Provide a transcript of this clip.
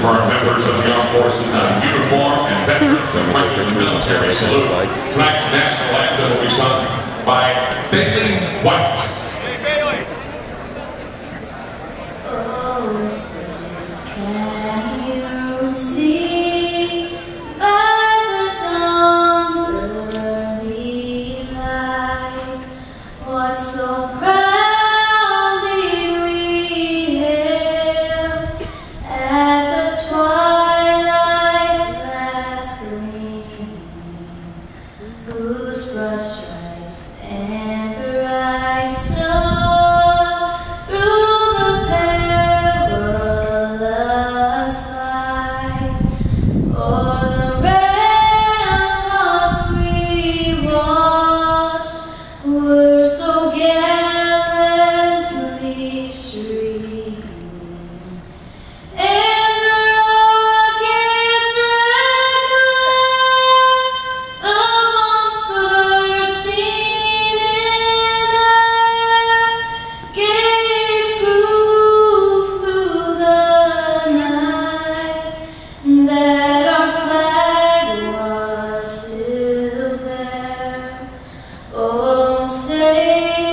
For our members of the armed forces on uniform and veterans that the military salute, tonight's national anthem will be sung by Baylee White. twilight's last gleaming, whose broad say.